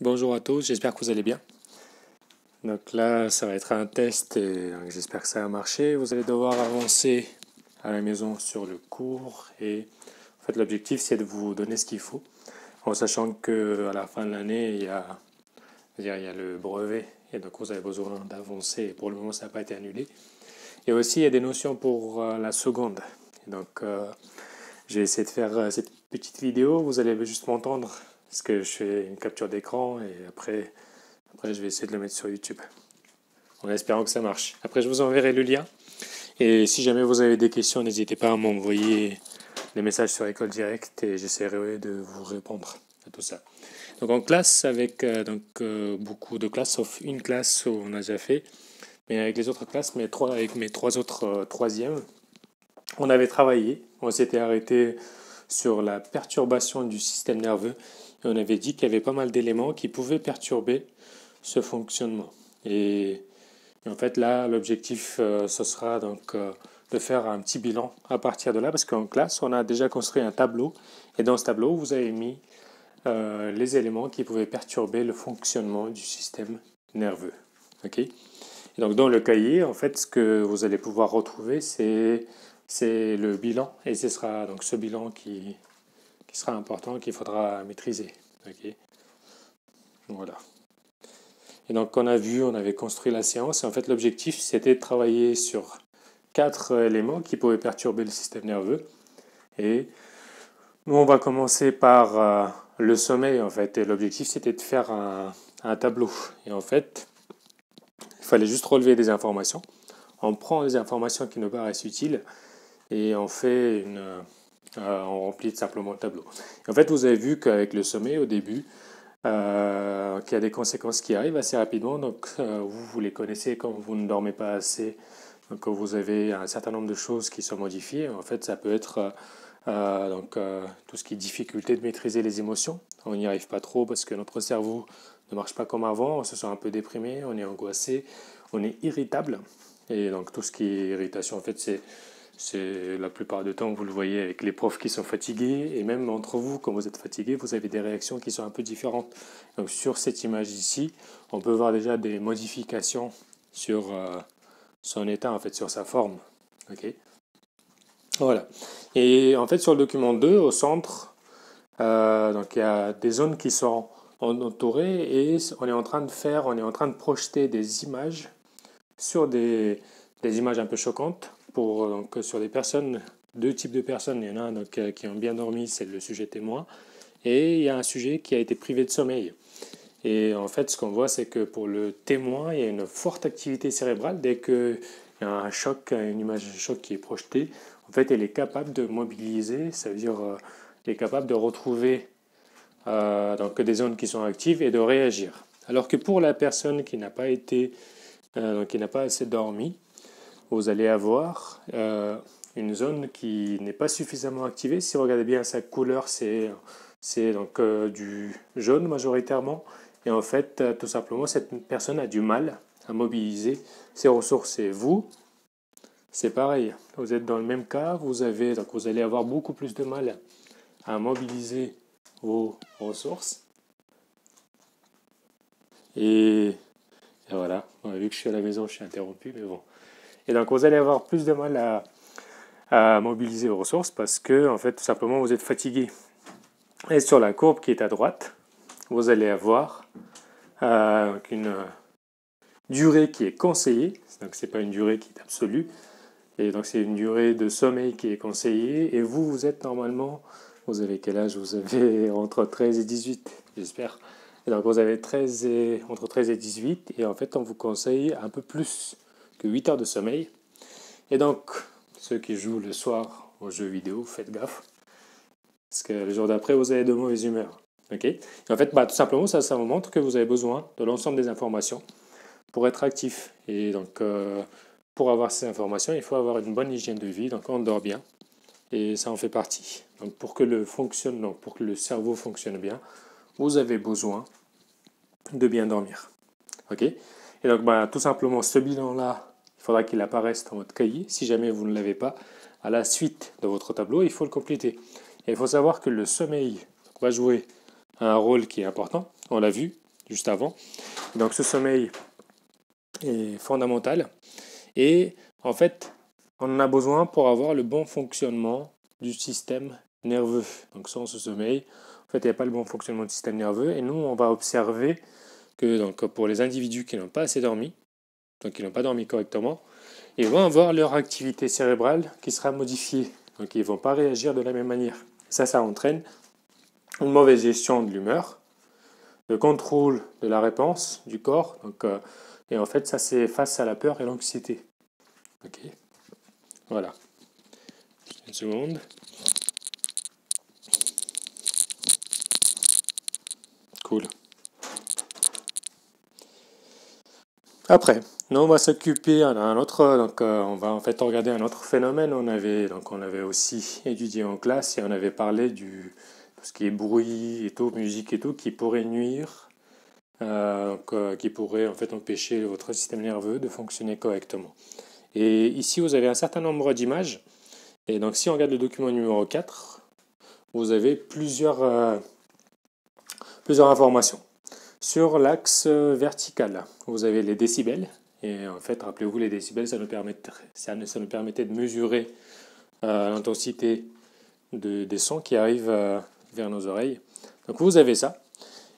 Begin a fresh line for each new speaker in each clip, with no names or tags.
Bonjour à tous, j'espère que vous allez bien. Donc là, ça va être un test et j'espère que ça va marcher. Vous allez devoir avancer à la maison sur le cours et en fait l'objectif c'est de vous donner ce qu'il faut en sachant que à la fin de l'année il y a il y a le brevet et donc vous avez besoin d'avancer. Pour le moment, ça n'a pas été annulé. Et aussi, il y a des notions pour euh, la seconde. donc, euh, j'ai essayé de faire euh, cette petite vidéo. Vous allez juste m'entendre parce que je fais une capture d'écran et après, après, je vais essayer de le mettre sur YouTube. En espérant que ça marche. Après, je vous enverrai le lien. Et si jamais vous avez des questions, n'hésitez pas à m'envoyer des messages sur École Direct et j'essaierai de vous répondre à tout ça. Donc en classe, avec euh, donc, euh, beaucoup de classes, sauf une classe où on a déjà fait, mais avec les autres classes, mais trois, avec mes trois autres euh, troisièmes, on avait travaillé, on s'était arrêté sur la perturbation du système nerveux on avait dit qu'il y avait pas mal d'éléments qui pouvaient perturber ce fonctionnement. Et, en fait, là, l'objectif, ce sera donc de faire un petit bilan à partir de là, parce qu'en classe, on a déjà construit un tableau, et dans ce tableau, vous avez mis euh, les éléments qui pouvaient perturber le fonctionnement du système nerveux. ok? Et donc dans le cahier, en fait, ce que vous allez pouvoir retrouver, c'est c'est le bilan, et ce sera donc ce bilan qui, qui sera important, qu'il faudra maîtriser. voilà. Et donc, on a vu, on avait construit la séance, et en fait, l'objectif, c'était de travailler sur quatre éléments qui pouvaient perturber le système nerveux. Et nous, on va commencer par euh, le sommeil, en fait. Et l'objectif, c'était de faire un, tableau. Et en fait, il fallait juste relever des informations. On prend les informations qui nous paraissent utiles et on fait une. Euh, on remplit simplement le tableau. en fait, vous avez vu qu'avec le sommeil, au début, euh, qu'il y a des conséquences qui arrivent assez rapidement. Donc, euh, vous, les connaissez quand vous ne dormez pas assez. Quand vous avez un certain nombre de choses qui sont modifiées, en fait, ça peut être euh, donc tout ce qui est difficulté de maîtriser les émotions, on n'y arrive pas trop parce que notre cerveau ne marche pas comme avant, on se sent un peu déprimé, on est angoissé, on est irritable. Et donc tout ce qui est irritation, en fait, c'est c'est la plupart du temps, vous le voyez avec les profs qui sont fatigués, et même entre vous, quand vous êtes fatigué, vous avez des réactions qui sont un peu différentes. Donc sur cette image ici, on peut voir déjà des modifications sur euh, son état, en fait, sur sa forme. voilà. Et en fait, sur le document 2, au centre, euh, donc il y a des zones qui sont entourées et on est en train de faire, on est en train de projeter des images sur des, des images un peu choquantes pour donc sur des personnes, deux types de personnes. Il y en a un donc, euh, qui ont bien dormi, c'est le sujet témoin, et il y a un sujet qui a été privé de sommeil. Et en fait, ce qu'on voit, c'est que pour le témoin, il y a une forte activité cérébrale dès qu'il y a un choc, une image de choc qui est projetée en fait, elle est capable de mobiliser, ça veut dire euh, elle est capable de retrouver euh, donc des zones qui sont actives et de réagir. Alors que pour la personne qui n'a pas été, euh, qui n'a pas assez dormi, vous allez avoir une zone qui n'est pas suffisamment activée. Si vous regardez bien sa couleur, c'est donc du jaune majoritairement. Et en fait, tout simplement, cette personne a du mal à mobiliser ses ressources. Et vous, c'est pareil, vous êtes dans le même cas, vous, avez, donc vous allez avoir beaucoup plus de mal à mobiliser vos ressources. Et, voilà, vu que je suis à la maison, je suis interrompu, mais bon. Et donc vous allez avoir plus de mal à, mobiliser vos ressources parce que, en fait, tout simplement, vous êtes fatigué. Et sur la courbe qui est à droite, vous allez avoir euh, une durée qui est conseillée, donc ce n'est pas une durée qui est absolue, et donc c'est une durée de sommeil qui est conseillée. Et vous, vous êtes normalement, vous avez quel âge? Vous avez entre 13 et 18, j'espère. Et donc vous avez 13 et, entre 13 et 18. Et en fait, on vous conseille un peu plus que 8 heures de sommeil. Et donc, ceux qui jouent le soir aux jeux vidéo, faites gaffe. Parce que le jour d'après, vous avez de mauvaises humeurs. ok? En fait, bah, tout simplement, ça, ça vous montre que vous avez besoin de l'ensemble des informations pour être actif. Et donc, euh, pour avoir ces informations, il faut avoir une bonne hygiène de vie, donc on dort bien, et ça en fait partie. Donc pour que le, fonctionne, donc pour que le cerveau fonctionne bien, vous avez besoin de bien dormir. Ok? Et donc bah, tout simplement, ce bilan-là, il faudra qu'il apparaisse dans votre cahier. Si jamais vous ne l'avez pas, à la suite de votre tableau, il faut le compléter. Il faut savoir que le sommeil va jouer un rôle qui est important, on l'a vu, juste avant. Donc ce sommeil est fondamental. Et en fait, on en a besoin pour avoir le bon fonctionnement du système nerveux. Donc sans ce sommeil, en fait, il n'y a pas le bon fonctionnement du système nerveux. Et nous, on va observer que pour les individus qui n'ont pas assez dormi, donc qui n'ont pas dormi correctement, ils vont avoir leur activité cérébrale qui sera modifiée. Donc ils ne vont pas réagir de la même manière. Ça, ça entraîne une mauvaise gestion de l'humeur, le contrôle de la réponse du corps. Euh, et en fait, ça, c'est face à la peur et l'anxiété. Ok Voilà. Une seconde. Cool. Après, nous, on va s'occuper d'un autre, donc euh, on va en fait regarder un autre phénomène. On avait, donc on avait aussi étudié en classe et on avait parlé du tout ce qui est bruit et tout, musique et tout, qui pourrait nuire, euh, euh, qui pourrait en fait empêcher votre système nerveux de fonctionner correctement. Et ici, vous avez un certain nombre d'images. Et donc, si on regarde le document numéro 4, vous avez plusieurs, plusieurs informations. Sur l'axe vertical, vous avez les décibels. Et en fait, rappelez-vous, les décibels, ça nous, permet, ça, nous permettait de mesurer euh, l'intensité des sons qui arrivent euh, vers nos oreilles. Donc vous avez ça.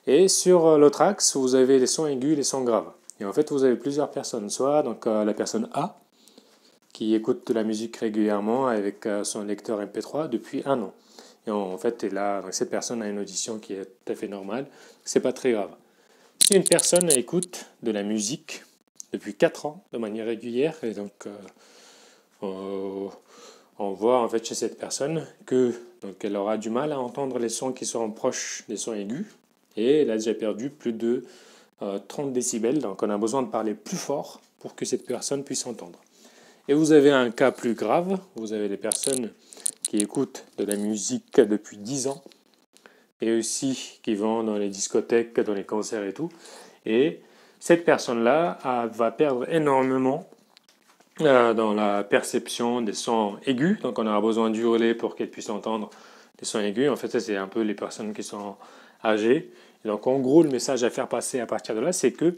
Et sur euh, l'autre axe, vous avez les sons aigus et les sons graves. Et en fait, vous avez plusieurs personnes. Soit donc, la personne A, qui écoute de la musique régulièrement avec son lecteur MP3 depuis un an. Et en fait, là, donc cette personne a une audition qui est tout à fait normale. C'est pas très grave. Si une personne écoute de la musique depuis 4 ans de manière régulière, et donc euh, on voit en fait chez cette personne que donc elle aura du mal à entendre les sons qui seront proches des sons aigus, et elle a déjà perdu plus de 30 euh, décibels, donc on a besoin de parler plus fort pour que cette personne puisse entendre. Et vous avez un cas plus grave, vous avez des personnes qui écoutent de la musique depuis 10 ans, et aussi qui vont dans les discothèques, dans les concerts et tout. Et cette personne-là va perdre énormément euh, dans la perception des sons aigus. Donc on aura besoin relais pour qu'elle puisse entendre les sons aigus. En fait, c'est un peu les personnes qui sont âgées. donc en gros, le message à faire passer à partir de là, c'est que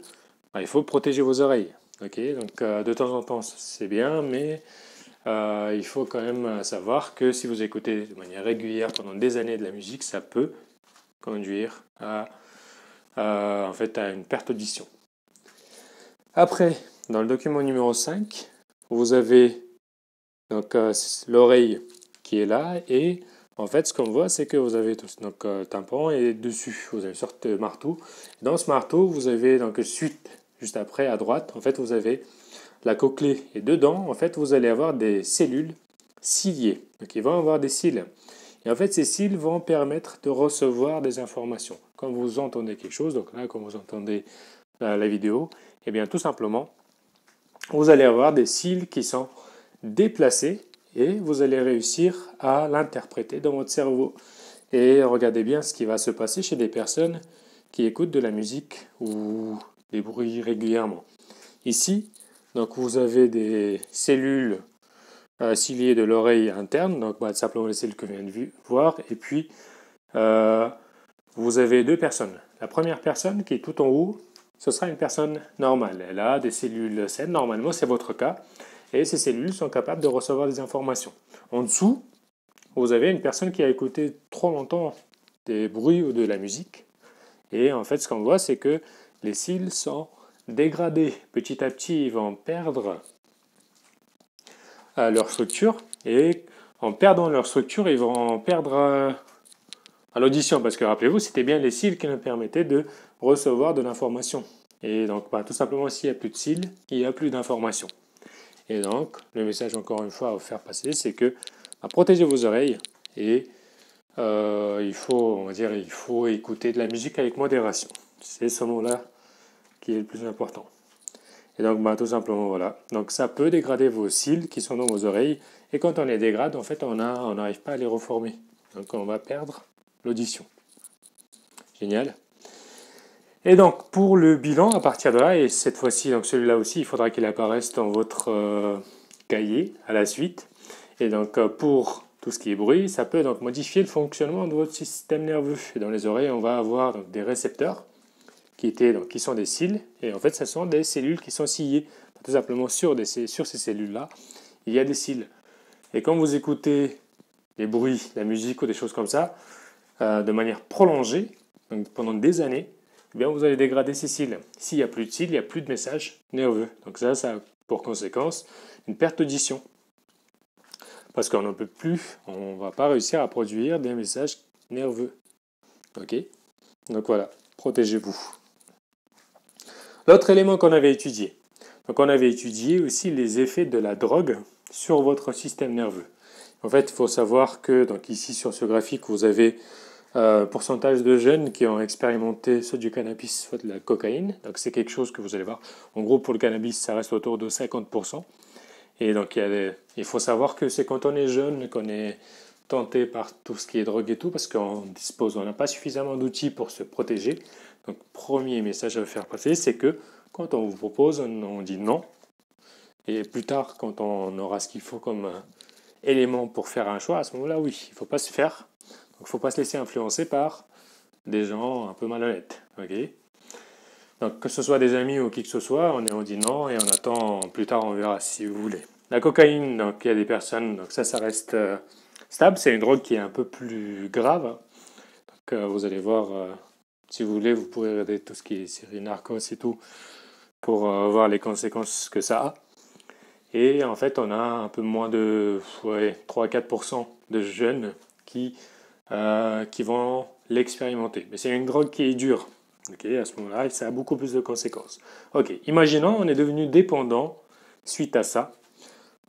bah, il faut protéger vos oreilles. Donc euh, de temps en temps, c'est bien, mais euh, il faut quand même savoir que si vous écoutez de manière régulière pendant des années de la musique, ça peut conduire à, en fait, à une perte d'audition. Après, dans le document numéro 5, vous avez donc euh, l'oreille qui est là et en fait ce qu'on voit c'est que vous avez donc euh, tympan et dessus vous avez une sorte de marteau. Dans ce marteau vous avez donc juste après à droite en fait vous avez la cochlée et dedans en fait vous allez avoir des cellules ciliées donc ils vont avoir des cils et en fait, ces cils vont permettre de recevoir des informations. Quand vous entendez quelque chose, donc là, quand vous entendez la, vidéo, eh bien, tout simplement, vous allez avoir des cils qui sont déplacés et vous allez réussir à l'interpréter dans votre cerveau. Et regardez bien ce qui va se passer chez des personnes qui écoutent de la musique ou des bruits régulièrement. Ici, donc vous avez des cellules euh, cilié de l'oreille interne, donc bah, simplement les cellules que je viens de voir, et puis euh, vous avez deux personnes. La première personne qui est tout en haut, ce sera une personne normale. Elle a des cellules saines, normalement c'est votre cas, et ces cellules sont capables de recevoir des informations. En dessous, vous avez une personne qui a écouté trop longtemps des bruits ou de la musique, et en fait ce qu'on voit c'est que les cils sont dégradés. Petit à petit, ils vont perdre à leur structure et en perdant leur structure, ils vont perdre euh, à l'audition parce que rappelez-vous, c'était bien les cils qui nous permettaient de recevoir de l'information. Et donc, bah, tout simplement, s'il n'y a plus de cils, il n'y a plus d'information. Et donc, le message encore une fois à vous faire passer, c'est que bah, protégez vos oreilles et euh, il faut, on va dire, il faut écouter de la musique avec modération. C'est ce mot-là qui est le plus important. Et donc, bah, tout simplement, voilà. Donc, ça peut dégrader vos cils qui sont dans vos oreilles. Et quand on les dégrade, en fait, on n'arrive pas à les reformer. Donc, on va perdre l'audition. Génial. Et donc, pour le bilan, à partir de là, et cette fois-ci, donc celui-là aussi, il faudra qu'il apparaisse dans votre euh, cahier à la suite. Et donc, euh, pour tout ce qui est bruit, ça peut donc modifier le fonctionnement de votre système nerveux. Et dans les oreilles, on va avoir donc, des récepteurs qui, étaient, donc, qui sont des cils, et en fait, ce sont des cellules qui sont sciées. Tout simplement, sur, des, sur ces cellules-là, il y a des cils. Et quand vous écoutez les bruits, la musique ou des choses comme ça, euh, de manière prolongée, donc pendant des années, eh bien, vous allez dégrader ces cils. S'il n'y a plus de cils, il n'y a plus de messages nerveux. Donc ça, ça a pour conséquence une perte d'audition. Parce qu'on ne peut plus, on ne va pas réussir à produire des messages nerveux. Ok? Donc voilà, protégez-vous. L'autre élément qu'on avait étudié. Donc on avait étudié aussi les effets de la drogue sur votre système nerveux. En fait, il faut savoir que donc ici sur ce graphique, vous avez euh, pourcentage de jeunes qui ont expérimenté soit du cannabis, soit de la cocaïne. Donc c'est quelque chose que vous allez voir. En gros, pour le cannabis, ça reste autour de 50%. Et donc il, faut savoir que c'est quand on est jeune qu'on est tenté par tout ce qui est drogue et tout, parce qu'on dispose, on n'a pas suffisamment d'outils pour se protéger. Donc premier message à vous faire passer, c'est que quand on vous propose, on dit non. Et plus tard, quand on aura ce qu'il faut comme euh, élément pour faire un choix, à ce moment-là, oui, il ne faut pas se faire. Donc il ne faut pas se laisser influencer par des gens un peu malhonnêtes. donc que ce soit des amis ou qui que ce soit, on, dit non et on attend, plus tard on verra si vous voulez. La cocaïne, donc il y a des personnes, donc ça, ça reste euh, stable, c'est une drogue qui est un peu plus grave. Euh, vous allez voir, si vous voulez, vous pourrez regarder tout ce qui est série narcos et tout pour voir les conséquences que ça a. Et en fait, on a un peu moins de 3-4% de jeunes qui, euh, qui vont l'expérimenter. Mais c'est une drogue qui est dure. à ce moment-là, ça a beaucoup plus de conséquences. Ok, imaginons on est devenu dépendant suite à ça,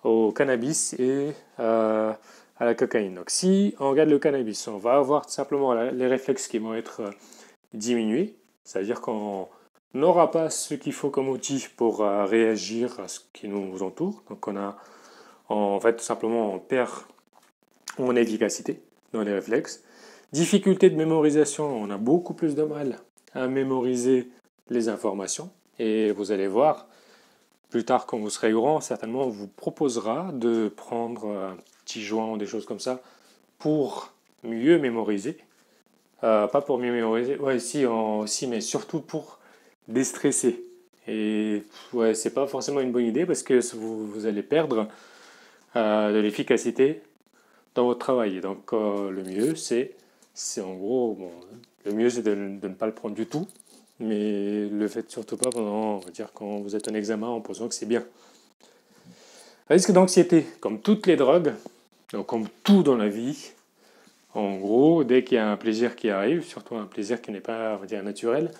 au cannabis et euh, à la cocaïne. Donc si on regarde le cannabis, on va avoir simplement les réflexes qui vont être euh, diminués. C'est-à-dire qu'on n'aura pas ce qu'il faut comme outil pour réagir à ce qui nous entoure. Donc on a en fait tout simplement on perd en efficacité dans les réflexes. Difficulté de mémorisation, on a beaucoup plus de mal à mémoriser les informations. Et vous allez voir, plus tard quand vous serez grand, certainement on vous proposera de prendre un petit joint ou des choses comme ça pour mieux mémoriser. Euh, pas pour mieux mémoriser, ouais, si, aussi, mais surtout pour déstresser. Et ouais, c'est pas forcément une bonne idée parce que vous, vous allez perdre euh, de l'efficacité dans votre travail. donc euh, le mieux, c'est, en gros, bon, le mieux c'est de, de, ne pas le prendre du tout, mais le faites surtout pas pendant, on va dire, quand vous êtes en examen en pensant que c'est bien. Risque d'anxiété, comme toutes les drogues, donc comme tout dans la vie, en gros, dès qu'il y a un plaisir qui arrive, surtout un plaisir qui n'est pas, on va dire, naturel,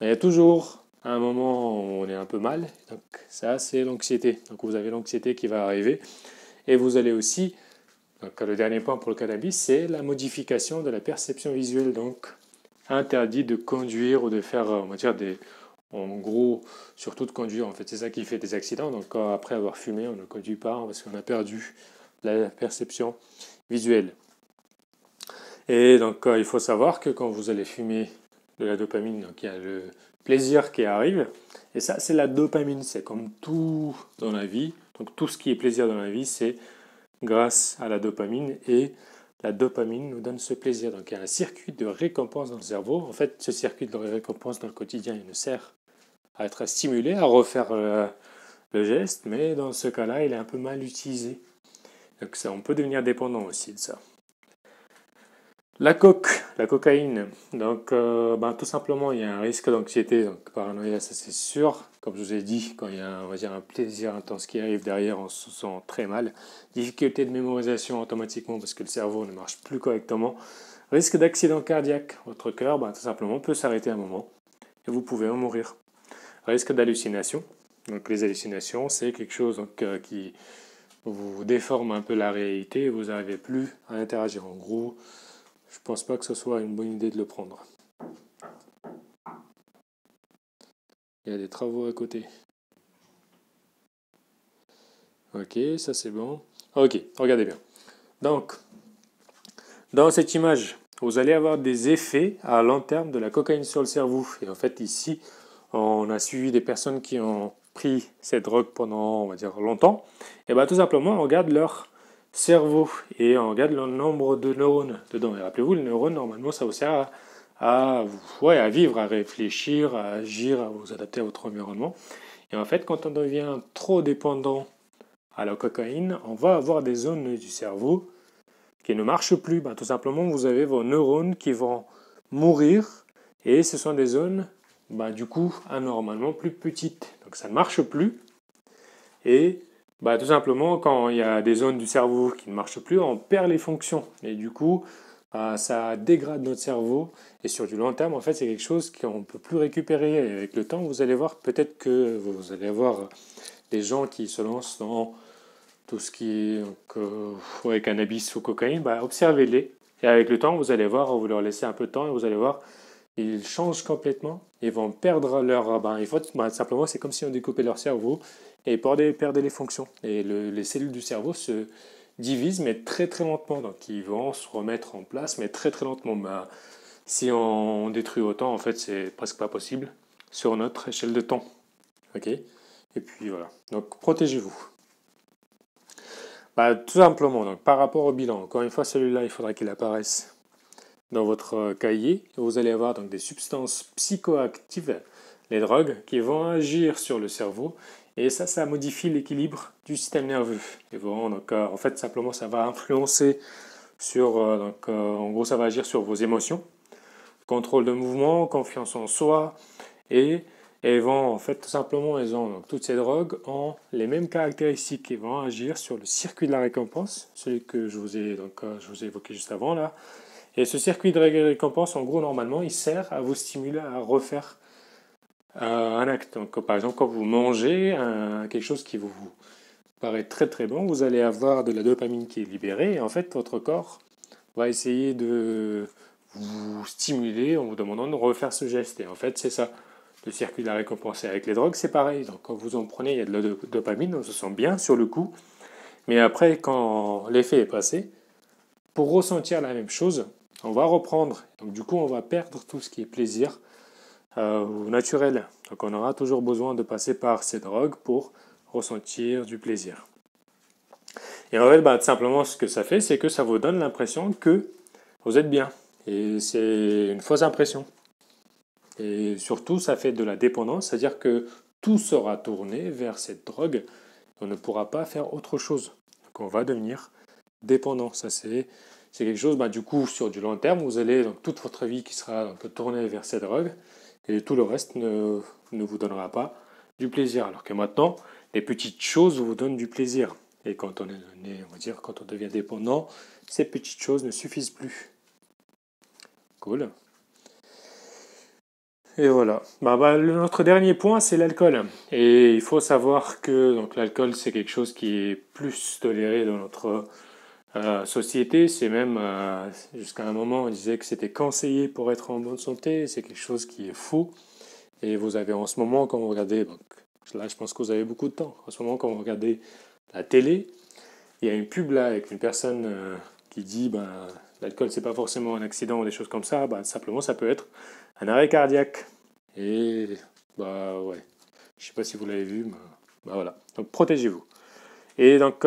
il y a toujours un moment où on est un peu mal. Donc ça, c'est l'anxiété. Donc vous avez l'anxiété qui va arriver. Et vous allez aussi, le dernier point pour le cannabis, c'est la modification de la perception visuelle. Donc interdit de conduire ou de faire, on va dire, en gros, surtout de conduire. En fait, c'est ça qui fait des accidents. Donc après avoir fumé, on ne conduit pas parce qu'on a perdu la perception visuelle. Et donc il faut savoir que quand vous allez fumer de la dopamine, donc il y a le plaisir qui arrive. Et ça, c'est la dopamine. C'est comme tout dans la vie. Donc tout ce qui est plaisir dans la vie, c'est grâce à la dopamine. Et la dopamine nous donne ce plaisir. Donc il y a un circuit de récompense dans le cerveau. En fait, ce circuit de récompense dans le quotidien, il nous sert à être stimulé, à refaire le, le geste. Mais dans ce cas-là, il est un peu mal utilisé. Donc ça, on peut devenir dépendant aussi de ça. La coque, la cocaïne, donc euh, ben, tout simplement il y a un risque d'anxiété, donc paranoïa ça c'est sûr. Comme je vous ai dit, quand il y a un plaisir intense qui arrive derrière, on se sent très mal. Difficulté de mémorisation automatiquement parce que le cerveau ne marche plus correctement. Risque d'accident cardiaque, votre cœur ben, tout simplement peut s'arrêter un moment et vous pouvez en mourir. Risque d'hallucination, donc les hallucinations c'est quelque chose euh, qui vous déforme un peu la réalité et vous n'arrivez plus à interagir. En gros, je pense pas que ce soit une bonne idée de le prendre. Il y a des travaux à côté. Ok, ça c'est bon. Ok, regardez bien. Donc, dans cette image, vous allez avoir des effets à long terme de la cocaïne sur le cerveau. Et en fait, ici, on a suivi des personnes qui ont pris cette drogue pendant, on va dire, longtemps. Et bien, tout simplement, on regarde leur cerveau et on regarde le nombre de neurones dedans. Et rappelez-vous, le neurone, normalement, ça vous sert à, ouais, à vivre, à réfléchir, à agir, à vous adapter à votre environnement. Et en fait, quand on devient trop dépendant à la cocaïne, on va avoir des zones du cerveau qui ne marchent plus. Ben, tout simplement, vous avez vos neurones qui vont mourir et ce sont des zones, ben, du coup, anormalement plus petites. Donc ça ne marche plus. Et bah, tout simplement, quand il y a des zones du cerveau qui ne marchent plus, on perd les fonctions. Et du coup, bah, ça dégrade notre cerveau. Et sur du long terme, en fait, c'est quelque chose qu'on ne peut plus récupérer. Et avec le temps, vous allez voir peut-être que vous allez avoir des gens qui se lancent dans tout ce qui est donc, cannabis ou cocaïne. Bah, observez-les. Et avec le temps, vous allez voir, vous leur laissez un peu de temps et vous allez voir, ils changent complètement. Vont perdre leur. Ben, il faut, simplement, c'est comme si on découpait leur cerveau et perdre les fonctions. Et les cellules du cerveau se divisent, mais très très lentement. Donc ils vont se remettre en place, mais très très lentement. Bah, si on détruit autant, en fait, c'est presque pas possible sur notre échelle de temps. Ok? Et puis voilà. Donc protégez-vous. Bah, tout simplement, donc, par rapport au bilan, encore une fois, celui-là, il faudra qu'il apparaisse dans votre cahier. Vous allez avoir donc, des substances psychoactives, les drogues, qui vont agir sur le cerveau et ça, ça modifie l'équilibre du système nerveux. Et donc, euh, en fait, simplement, ça va influencer sur, euh, donc, euh, en gros, ça va agir sur vos émotions, contrôle de mouvement, confiance en soi, et elles vont, en fait, tout simplement, elles ont donc, toutes ces drogues ont les mêmes caractéristiques et vont agir sur le circuit de la récompense, celui que je vous ai, donc, je vous ai évoqué juste avant là. Et ce circuit de récompense, en gros, normalement, il sert à vous stimuler à refaire euh, un acte. Donc, par exemple, quand vous mangez quelque chose qui vous paraît très très bon, vous allez avoir de la dopamine qui est libérée et en fait votre corps va essayer de vous stimuler en vous demandant de refaire ce geste. Et en fait, c'est ça. Le circuit de la récompense. avec les drogues, c'est pareil. Donc, quand vous en prenez, il y a de la dopamine, on se sent bien sur le coup. Mais après, quand l'effet est passé, pour ressentir la même chose, on va reprendre. Du coup, on va perdre tout ce qui est plaisir euh, naturel. Donc on aura toujours besoin de passer par ces drogues pour ressentir du plaisir. Et en fait, bah, simplement, ce que ça fait, c'est que ça vous donne l'impression que vous êtes bien. Et c'est une fausse impression. Et surtout, ça fait de la dépendance, c'est-à-dire que tout sera tourné vers cette drogue. On ne pourra pas faire autre chose. Donc on va devenir dépendant. Ça, c'est, quelque chose, bah, du coup, sur du long terme, vous allez, donc toute votre vie qui sera donc, tournée vers cette drogue et tout le reste ne, ne vous donnera pas du plaisir. Alors que maintenant, les petites choses vous donnent du plaisir. Et quand on est, on va dire, quand on devient dépendant, ces petites choses ne suffisent plus. Cool. Et voilà. Bah, bah, notre dernier point, c'est l'alcool. Et il faut savoir que l'alcool, c'est quelque chose qui est plus toléré dans notre euh, société, c'est même, euh, jusqu'à un moment, on disait que c'était conseillé pour être en bonne santé, c'est quelque chose qui est faux. Et vous avez en ce moment, quand vous regardez, donc, là je pense que vous avez beaucoup de temps, en ce moment quand vous regardez la télé, il y a une pub là avec une personne euh, qui dit ben, l'alcool c'est pas forcément un accident ou des choses comme ça, ben, simplement ça peut être un arrêt cardiaque. Et bah ouais, je sais pas si vous l'avez vu, mais bah, voilà. Donc protégez-vous. Et donc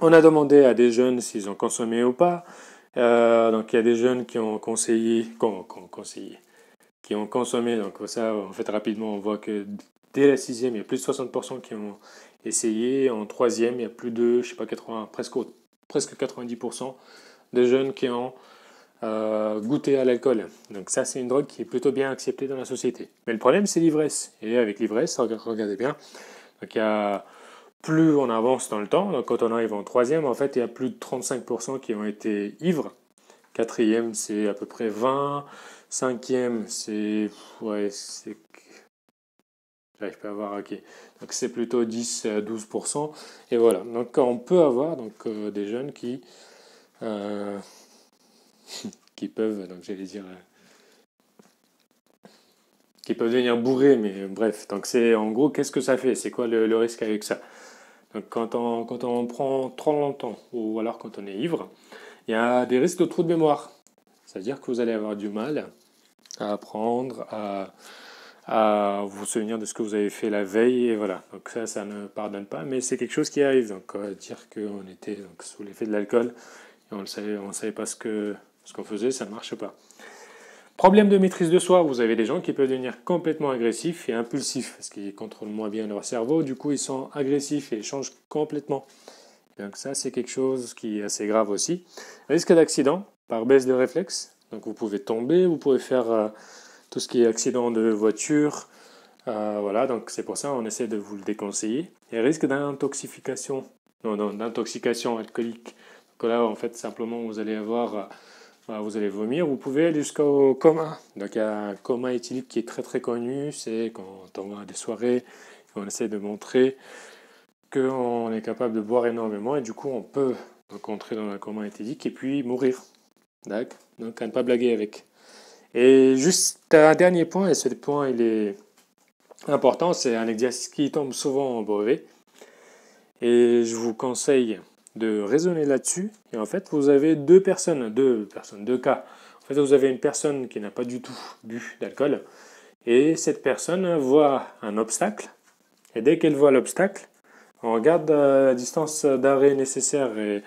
on a demandé à des jeunes s'ils ont consommé ou pas. Euh, donc il y a des jeunes qui ont conseillé, conseillé, qui ont consommé. Donc ça, en fait, rapidement, on voit que dès la sixième, il y a plus de 60% qui ont essayé. En troisième, il y a plus de, je sais pas, 80, presque, presque 90% de jeunes qui ont euh, goûté à l'alcool. Donc ça, c'est une drogue qui est plutôt bien acceptée dans la société. Mais le problème, c'est l'ivresse. Et avec l'ivresse, regardez bien. Donc il y a plus on avance dans le temps, donc quand on arrive en troisième, en fait, il y a plus de 35% qui ont été ivres. Quatrième, c'est à peu près 20. Cinquième, c'est... Ouais, c'est... J'arrive pas à voir, ok. Donc c'est plutôt 10 à 12%. Et voilà, donc on peut avoir donc, euh, des jeunes qui... Euh, qui peuvent, donc j'allais dire... qui peuvent devenir bourrés, mais bref. Donc c'est en gros, qu'est-ce que ça fait? C'est quoi le risque avec ça? Quand on, quand on prend trop longtemps ou alors quand on est ivre, il y a des risques de trou de mémoire. C'est-à-dire que vous allez avoir du mal à apprendre, à, vous souvenir de ce que vous avez fait la veille. Et voilà, donc ça, ça ne pardonne pas, mais c'est quelque chose qui arrive. Donc on va dire qu'on était donc, sous l'effet de l'alcool et on ne savait, savait pas ce ce qu'on faisait, ça ne marche pas. Problème de maîtrise de soi, vous avez des gens qui peuvent devenir complètement agressifs et impulsifs parce qu'ils contrôlent moins bien leur cerveau, du coup ils sont agressifs et changent complètement. Donc ça c'est quelque chose qui est assez grave aussi. Risque d'accident par baisse de réflexe, donc vous pouvez tomber, vous pouvez faire euh, tout ce qui est accident de voiture, euh, voilà, donc c'est pour ça qu'on essaie de vous le déconseiller. Et risque d'intoxication, non, non, d'intoxication alcoolique. Donc là en fait simplement vous allez avoir vous allez vomir, vous pouvez aller jusqu'au coma. Donc il y a un coma éthylique qui est très très connu, c'est quand on à des soirées, on essaie de montrer qu'on est capable de boire énormément et du coup on peut donc entrer dans un coma éthylique et puis mourir. Donc à ne pas blaguer avec. Et juste un dernier point, et ce point il est important, c'est un exercice qui tombe souvent en brevet. Et je vous conseille de raisonner là-dessus. Et en fait, vous avez deux personnes, deux personnes, deux cas. En fait, vous avez une personne qui n'a pas du tout bu d'alcool. Et cette personne voit un obstacle. Et dès qu'elle voit l'obstacle, on regarde la distance d'arrêt nécessaire. Et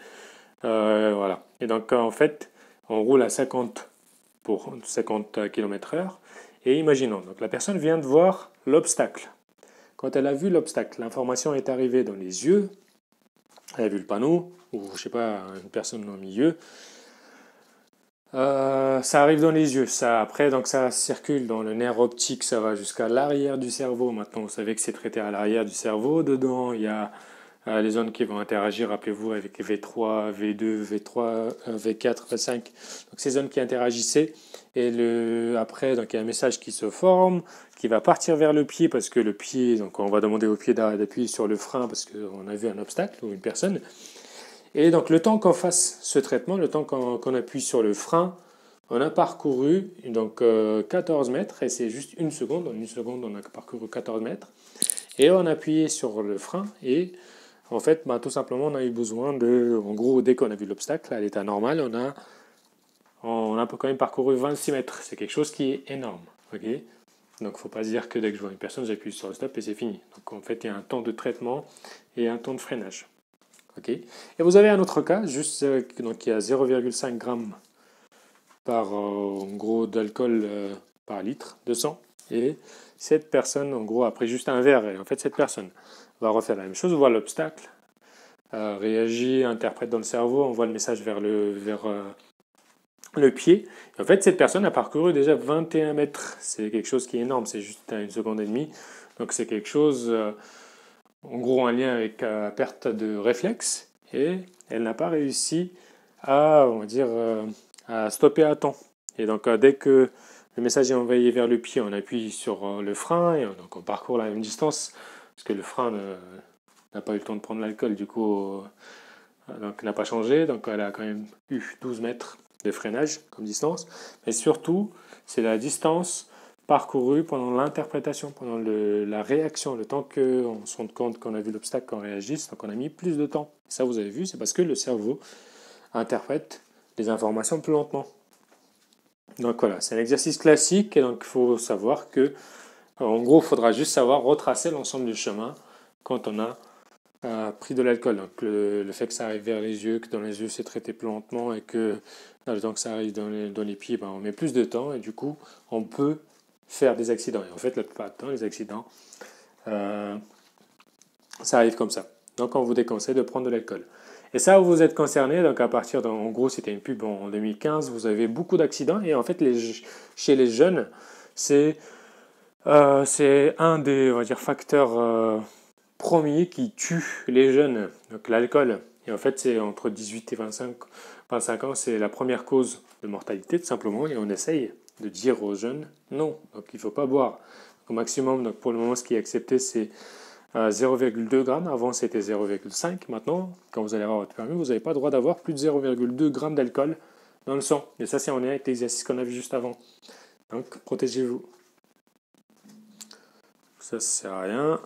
euh, voilà. Et donc, en fait, on roule à 50 pour 50 km/h. Et imaginons, donc la personne vient de voir l'obstacle. Quand elle a vu l'obstacle, l'information est arrivée dans les yeux elle a vu le panneau, ou je sais pas, une personne au milieu. Euh, ça arrive dans les yeux, ça après donc ça circule dans le nerf optique, ça va jusqu'à l'arrière du cerveau. Maintenant vous savez que c'est traité à l'arrière du cerveau. Dedans il y a euh, les zones qui vont interagir, rappelez-vous, avec V3, V2, V3, V4, V5. Donc ces zones qui interagissaient. Et le, après, donc, il y a un message qui se forme, qui va partir vers le pied, parce que le pied, donc on va demander au pied d'appuyer sur le frein, parce qu'on a vu un obstacle ou une personne. Et donc le temps qu'on fasse ce traitement, le temps qu'on appuie sur le frein, on a parcouru donc 14 euh, mètres, et c'est juste une seconde. En une seconde, on a parcouru 14 mètres. Et on a appuyé sur le frein, et en fait, bah, tout simplement, on a eu besoin de. En gros, dès qu'on a vu l'obstacle à l'état normal, on a, on a quand même parcouru 26 mètres. C'est quelque chose qui est énorme. Donc, il ne faut pas se dire que dès que je vois une personne, j'appuie sur le stop et c'est fini. Donc, en fait, il y a un temps de traitement et un temps de freinage. ok? Et vous avez un autre cas, juste euh, donc, il y a 0,5 g par euh, en gros d'alcool euh, par litre de sang. Et cette personne, en gros, après juste un verre, et en fait, cette personne va refaire la même chose, voit l'obstacle, réagit, interprète dans le cerveau, envoie le message vers le, vers, le pied. en fait, cette personne a parcouru déjà 21 mètres. C'est quelque chose qui est énorme, c'est juste une seconde et demie. Donc c'est quelque chose, euh, en gros, en lien avec la perte de réflexe. Et elle n'a pas réussi à, on va dire, à stopper à temps. Et donc dès que le message est envoyé vers le pied, on appuie sur le frein et donc on parcourt la même distance parce que le frein n'a pas eu le temps de prendre l'alcool, du coup, euh, donc n'a pas changé, donc elle a quand même eu 12 mètres de freinage comme distance, mais surtout, c'est la distance parcourue pendant l'interprétation, pendant la réaction, le temps qu'on se rende compte qu'on a vu l'obstacle, qu'on réagisse, donc on a mis plus de temps. Ça, vous avez vu, c'est parce que le cerveau interprète les informations plus lentement. Donc voilà, c'est un exercice classique et donc il faut savoir que en gros, il faudra juste savoir retracer l'ensemble du chemin quand on a euh, pris de l'alcool. Donc le, fait que ça arrive vers les yeux, que dans les yeux c'est traité plus lentement et que dans le temps que ça arrive dans les, pieds, ben, on met plus de temps et du coup on peut faire des accidents. Et en fait, la plupart du temps, les accidents, euh, ça arrive comme ça. Donc on vous déconseille de prendre de l'alcool. Et ça, vous êtes concerné, donc à partir de, en gros, c'était une pub en 2015, vous avez beaucoup d'accidents, et en fait, chez les jeunes, c'est euh, un des on va dire, facteurs euh, premiers qui tue les jeunes, donc l'alcool. Et en fait, c'est entre 18 et 25, 25 ans, c'est la première cause de mortalité, tout simplement. Et on essaye de dire aux jeunes non, donc il ne faut pas boire. Au maximum, donc pour le moment, ce qui est accepté, c'est 0,2 euh, g. Avant, c'était 0,5. Maintenant, quand vous allez avoir votre permis, vous n'avez pas le droit d'avoir plus de 0,2 g d'alcool dans le sang. Et ça, c'est en lien avec l'exercice qu'on a vu juste avant. Donc, protégez-vous. Ça, sert à rien.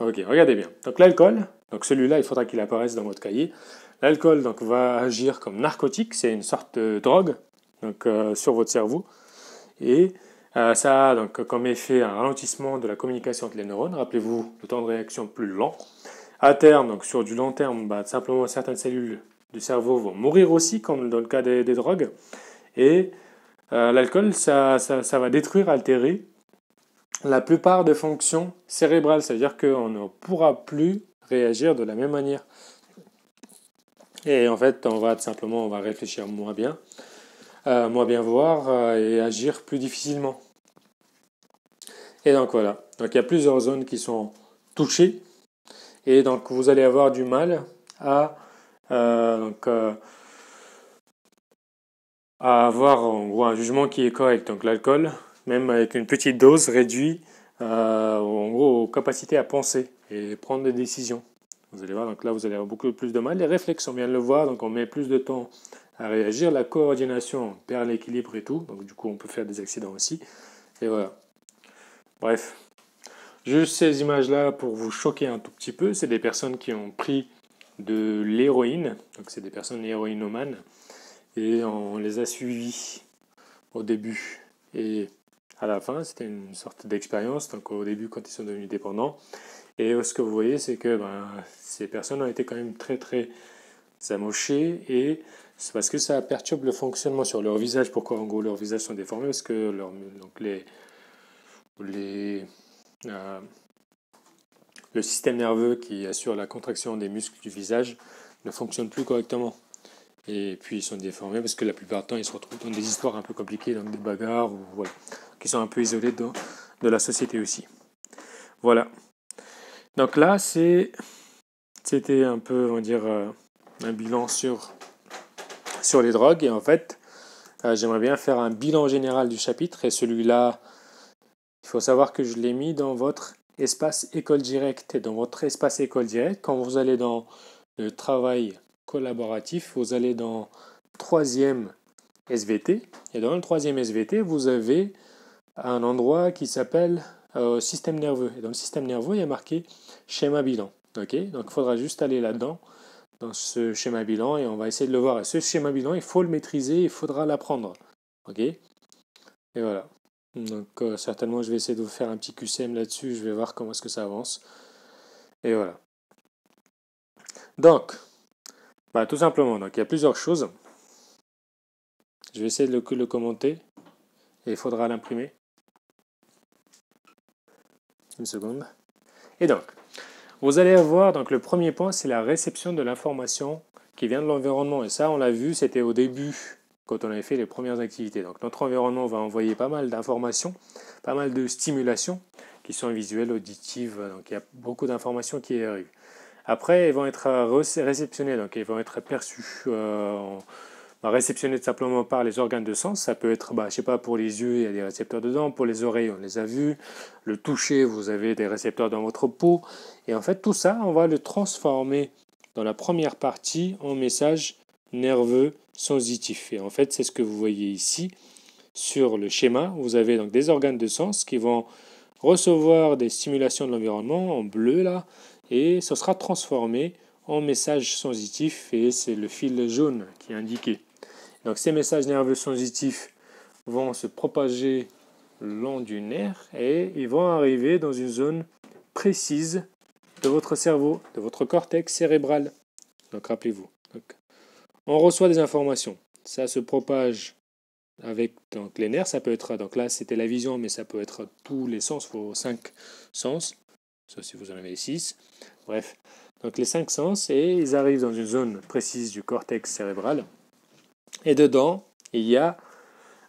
Ok, regardez bien. Donc l'alcool, donc celui-là, il faudra qu'il apparaisse dans votre cahier. L'alcool donc va agir comme narcotique, c'est une sorte de drogue donc euh, sur votre cerveau et euh, ça a donc comme effet un ralentissement de la communication entre les neurones. Rappelez-vous, le temps de réaction plus lent. À terme, donc sur du long terme, bah, simplement certaines cellules du cerveau vont mourir aussi, comme dans le cas des, drogues. Et l'alcool, ça, ça, va détruire, altérer la plupart des fonctions cérébrales. C'est-à-dire qu'on ne pourra plus réagir de la même manière. Et en fait, on va simplement on va réfléchir moins bien, euh, moins bien voir euh, et agir plus difficilement. Et donc voilà. Donc il y a plusieurs zones qui sont touchées. Et donc vous allez avoir du mal à, euh, avoir un jugement qui est correct. Donc l'alcool, même avec une petite dose, réduit en gros aux capacités à penser et prendre des décisions. Vous allez voir, donc là, vous allez avoir beaucoup plus de mal. Les réflexes, on vient de le voir, donc on met plus de temps à réagir. La coordination, on perd l'équilibre et tout. Donc du coup, on peut faire des accidents aussi. Et voilà. Bref. Juste ces images-là pour vous choquer un tout petit peu. C'est des personnes qui ont pris de l'héroïne. Donc c'est des personnes héroïnomanes. Et on les a suivis au début. Et à la fin, c'était une sorte d'expérience. Donc au début, quand ils sont devenus dépendants, et ce que vous voyez, c'est que ben, ces personnes ont été quand même très très amochées et c'est parce que ça perturbe le fonctionnement sur leur visage. Pourquoi en gros leurs visages sont déformés? Parce que euh, le système nerveux qui assure la contraction des muscles du visage ne fonctionne plus correctement. Et puis ils sont déformés parce que la plupart du temps ils se retrouvent dans des histoires un peu compliquées, dans des bagarres, ou, qui sont un peu isolés de, de la société aussi. Voilà. Donc là, c'était un peu, on va dire, euh, un bilan sur, sur les drogues. Et en fait, euh, j'aimerais bien faire un bilan général du chapitre. Et celui-là, il faut savoir que je l'ai mis dans votre espace école directe. Et dans votre espace école directe, quand vous allez dans le travail collaboratif, vous allez dans troisième SVT. Et dans le troisième SVT, vous avez un endroit qui s'appelle euh, système nerveux. Et dans le système nerveux, il y a marqué schéma bilan. ok Donc il faudra juste aller là-dedans, dans ce schéma bilan, et on va essayer de le voir. Et ce schéma bilan, il faut le maîtriser, il faudra l'apprendre. ok Et voilà. Donc euh, certainement, je vais essayer de vous faire un petit QCM là-dessus. Je vais voir comment est-ce que ça avance. Et voilà. Donc, bah, tout simplement, donc, il y a plusieurs choses. Je vais essayer de le, commenter. Et il faudra l'imprimer. Une seconde. Et donc, vous allez avoir, donc le premier point, c'est la réception de l'information qui vient de l'environnement. Et ça, on l'a vu, c'était au début, quand on avait fait les premières activités. Donc notre environnement va envoyer pas mal d'informations, pas mal de stimulations qui sont visuelles, auditives. Donc il y a beaucoup d'informations qui arrivent. Après, elles vont être réceptionnées, donc elles vont être perçues euh, réceptionné simplement par les organes de sens. Ça peut être, bah, je sais pas, pour les yeux, il y a des récepteurs dedans, pour les oreilles, on les a vus, le toucher, vous avez des récepteurs dans votre peau. Et en fait, tout ça, on va le transformer dans la première partie en message nerveux sensitif. Et en fait, c'est ce que vous voyez ici sur le schéma. Vous avez donc des organes de sens qui vont recevoir des stimulations de l'environnement en bleu là, et ce sera transformé en message sensitif et c'est le fil jaune qui est indiqué. Donc ces messages nerveux sensitifs vont se propager long du nerf et ils vont arriver dans une zone précise de votre cerveau, de votre cortex cérébral. Donc rappelez-vous. on reçoit des informations. Ça se propage avec donc, les nerfs. Ça peut être, donc là c'était la vision, mais ça peut être tous les sens, vos cinq sens, sauf si vous en avez six. Bref, donc les cinq sens et ils arrivent dans une zone précise du cortex cérébral. Et dedans, il y a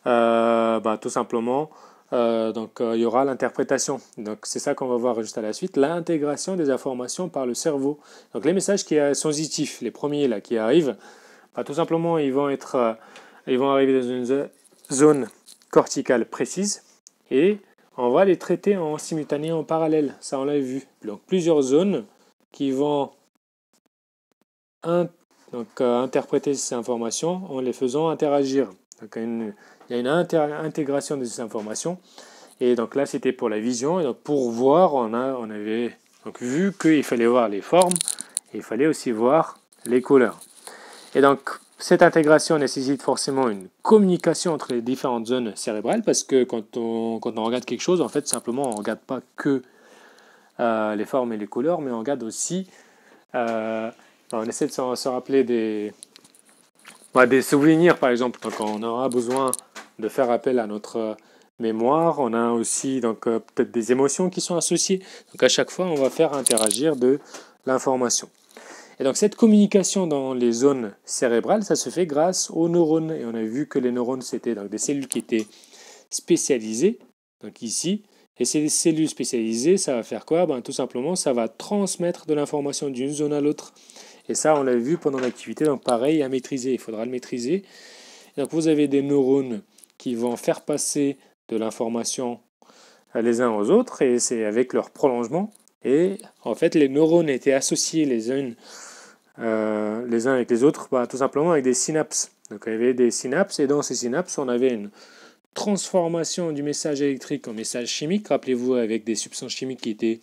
euh, bah, tout simplement, euh, donc euh, il y aura l'interprétation. Donc c'est ça qu'on va voir juste à la suite, l'intégration des informations par le cerveau. Donc les messages qui sont sensitifs, les premiers là qui arrivent, bah, tout simplement ils vont être, ils vont arriver dans une zone corticale précise et on va les traiter en simultané, en parallèle. Ça on l'a vu. Donc plusieurs zones qui vont euh, interpréter ces informations en les faisant interagir. Donc, il y a une intégration de ces informations. Et donc là, c'était pour la vision. Et donc pour voir, on, avait donc vu qu'il fallait voir les formes et il fallait aussi voir les couleurs. Cette intégration nécessite forcément une communication entre les différentes zones cérébrales parce que quand on, regarde quelque chose, en fait, simplement, on ne regarde pas que euh, les formes et les couleurs, mais on regarde aussi euh, on essaie de se, rappeler des, des souvenirs, par exemple, quand on aura besoin de faire appel à notre mémoire. On a aussi donc peut-être des émotions qui sont associées. Donc à chaque fois, on va faire interagir de l'information. Et donc cette communication dans les zones cérébrales, ça se fait grâce aux neurones. Et on a vu que les neurones, c'était des cellules qui étaient spécialisées, donc ici. Et ces cellules spécialisées, ça va faire quoi? Ben, Tout simplement, ça va transmettre de l'information d'une zone à l'autre. Et ça, on l'a vu pendant l'activité, donc pareil, à maîtriser, il faudra le maîtriser. donc vous avez des neurones qui vont faire passer de l'information les uns aux autres, et c'est avec leur prolongement. Et en fait, les neurones étaient associés les uns euh, les uns avec les autres, bah, tout simplement avec des synapses. Donc il y avait des synapses et dans ces synapses, on avait une transformation du message électrique en message chimique. Rappelez-vous avec des substances chimiques qui étaient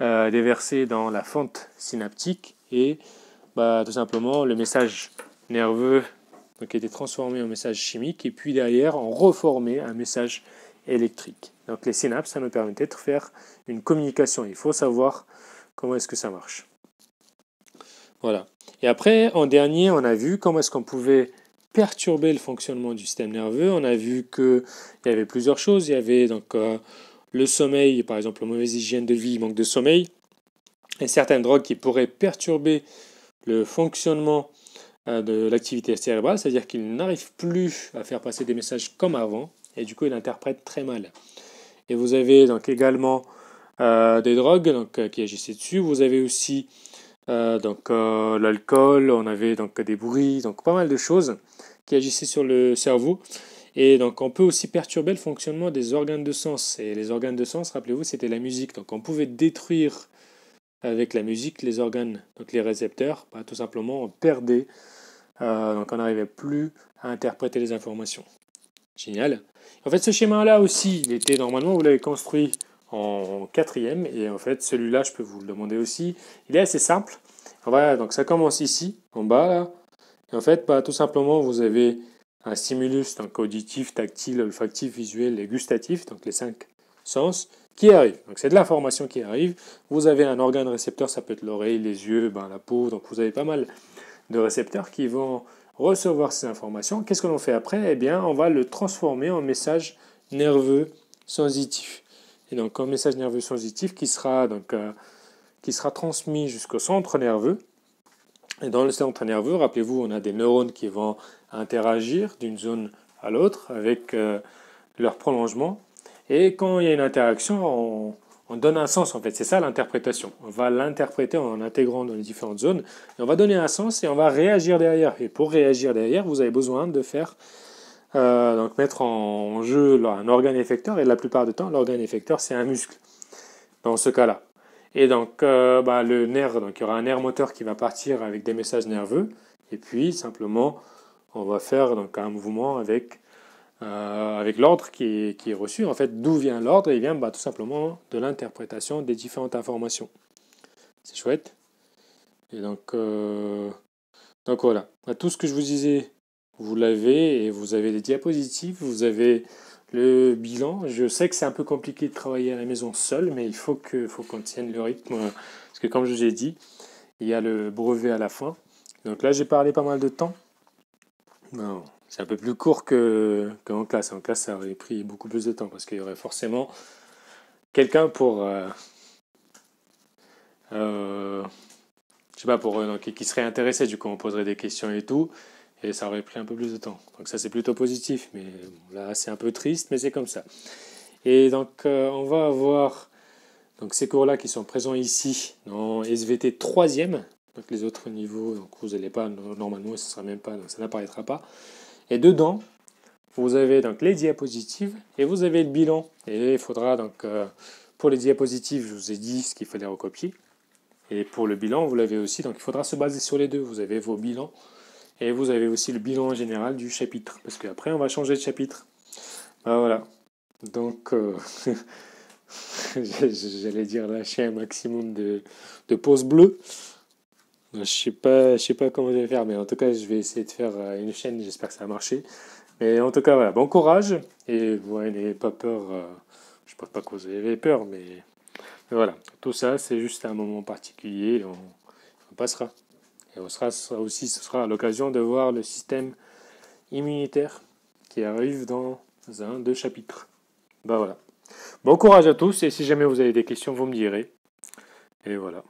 euh, déversées dans la fente synaptique et bah, tout simplement le message nerveux qui était transformé en message chimique et puis derrière on reformait un message électrique. Donc les synapses, ça nous permettait de faire une communication. Il faut savoir comment est-ce que ça marche. Voilà. Et après, en dernier, on a vu comment est-ce qu'on pouvait perturber le fonctionnement du système nerveux. On a vu qu'il y avait plusieurs choses. Il y avait donc euh, le sommeil, par exemple, la mauvaise hygiène de vie, manque de sommeil, et certaines drogues qui pourraient perturber le fonctionnement euh, de l'activité cérébrale, c'est-à-dire qu'il n'arrive plus à faire passer des messages comme avant, et du coup il interprète très mal. Et vous avez donc également euh, des drogues qui agissaient dessus. Vous avez aussi euh, donc euh, l'alcool, on avait donc des bruits, donc pas mal de choses qui agissaient sur le cerveau. Et donc on peut aussi perturber le fonctionnement des organes de sens. Et les organes de sens, rappelez-vous, c'était la musique. Donc on pouvait détruire avec la musique les organes, donc les récepteurs. Bah, tout simplement, on perdait, euh, donc on n'arrivait plus à interpréter les informations. Génial. En fait, ce schéma-là aussi, il était normalement, vous l'avez construit en quatrième. Et en fait, celui-là, je peux vous le demander aussi. Il est assez simple. Voilà, donc ça commence ici, en bas. Là. Et en fait, bah, tout simplement, vous avez un stimulus donc auditif, tactile, olfactif, visuel et gustatif, donc les cinq sens, qui arrive. Donc c'est de l'information qui arrive. Vous avez un organe récepteur, ça peut être l'oreille, les yeux, ben, la peau. Donc vous avez pas mal de récepteurs qui vont recevoir ces informations. Qu'est-ce que l'on fait après? Eh bien, on va le transformer en message nerveux sensitif donc un message nerveux sensitif qui sera, donc, euh, qui sera transmis jusqu'au centre nerveux. Et dans le centre nerveux, rappelez-vous, on a des neurones qui vont interagir d'une zone à l'autre avec euh, leur prolongement. Et quand il y a une interaction, on, on donne un sens en fait. C'est ça l'interprétation. On va l'interpréter en intégrant dans les différentes zones. Et on va donner un sens et on va réagir derrière. Et pour réagir derrière, vous avez besoin de faire euh, donc mettre en jeu un organe effecteur, et la plupart du temps, l'organe effecteur, c'est un muscle, dans ce cas-là. Et donc, euh, bah, le nerf, donc il y aura un nerf moteur qui va partir avec des messages nerveux, et puis simplement, on va faire donc, un mouvement avec, euh, avec l'ordre qui est, qui est, reçu. En fait, d'où vient l'ordre? Il vient bah, tout simplement de l'interprétation des différentes informations. C'est chouette. Et donc, donc voilà. Bah, tout ce que je vous disais vous l'avez et vous avez des diapositives, vous avez le bilan. Je sais que c'est un peu compliqué de travailler à la maison seul, mais il faut qu'on faut tienne le rythme. Parce que comme je vous ai dit, il y a le brevet à la fin. Donc là, j'ai parlé pas mal de temps. c'est un peu plus court qu'en classe. En classe, ça aurait pris beaucoup plus de temps parce qu'il y aurait forcément quelqu'un pour... Euh, euh, je sais pas, pour, euh, qui serait intéressé. Du coup, on poserait des questions et tout et ça aurait pris un peu plus de temps. Donc ça c'est plutôt positif, mais là c'est un peu triste, mais c'est comme ça. Et donc euh, on va avoir donc, ces cours-là qui sont présents ici dans SVT 3e, donc les autres niveaux, donc vous n'allez pas, normalement ce sera même pas, ça n'apparaîtra pas. Et dedans, vous avez donc les diapositives et vous avez le bilan. Et il faudra donc, euh, pour les diapositives, je vous ai dit ce qu'il fallait recopier. Et pour le bilan, vous l'avez aussi, donc il faudra se baser sur les deux. Vous avez vos bilans et vous avez aussi le bilan général du chapitre, parce qu'après on va changer de chapitre. Ben voilà. Donc, euh, j'allais dire lâcher un maximum de, de pauses bleues. Je sais sais pas comment je vais faire, mais en tout cas, je vais essayer de faire euh, une chaîne. J'espère que ça va marcher. Mais en tout cas, voilà, bon courage et vous n'ayez pas peur. Euh, je pense pas que vous avez peur, mais, voilà, tout ça, c'est juste un moment particulier. on passera. Et on sera, aussi, ce sera l'occasion de voir le système immunitaire qui arrive dans un, deux chapitres. Bah voilà. Bon courage à tous et si jamais vous avez des questions, vous me direz. Et voilà.